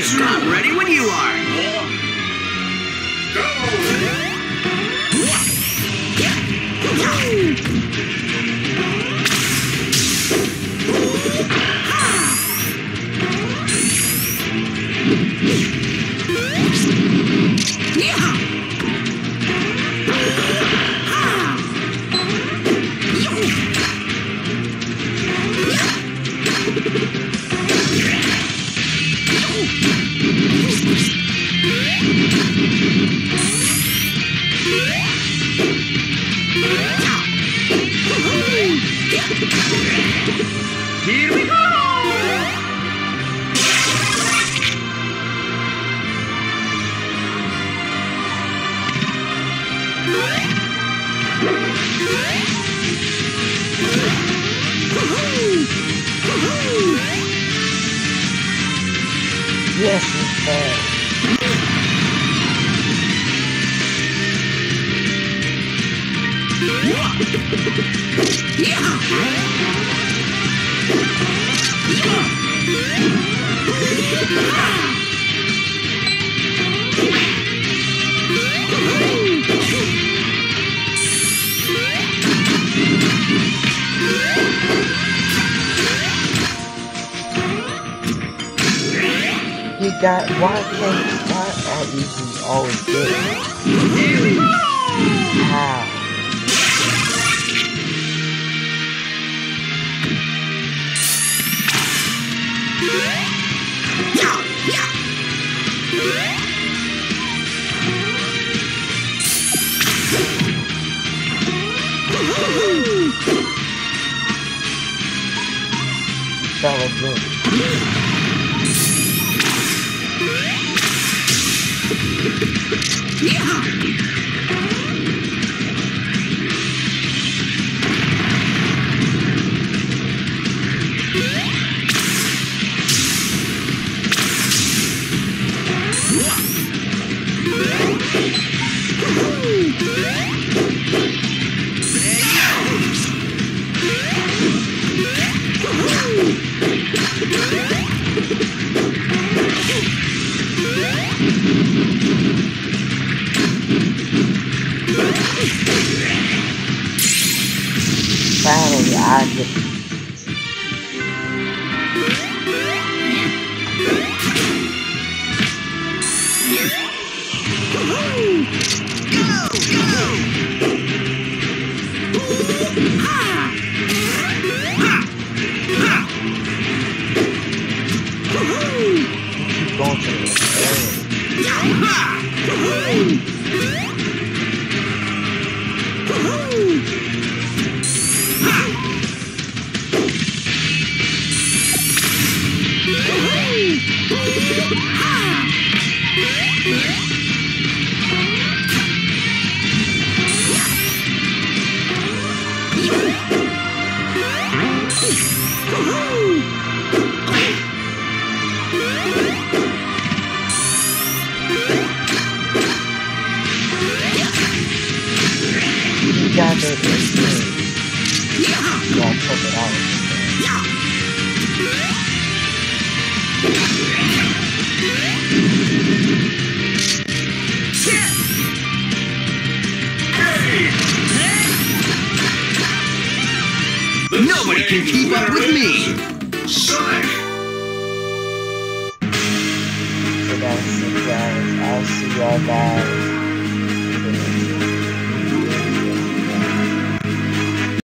Hey, I'm ready when you are. Go. Here we go. Yes, it's bad. You got why can't why are you always good? How? Fella good. Finally, I get going the area. You You gotta it out. Nobody can keep up with me. Sonic. So it, guys. I'll see y'all guys